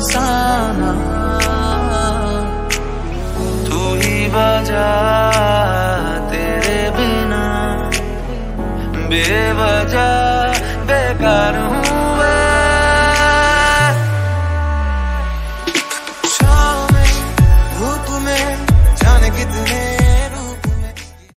अफसाना तू ही बजा तेरे बिना। बेवजह बेकार हूँ शाम में धूप में जाने कितने